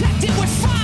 protected with fire.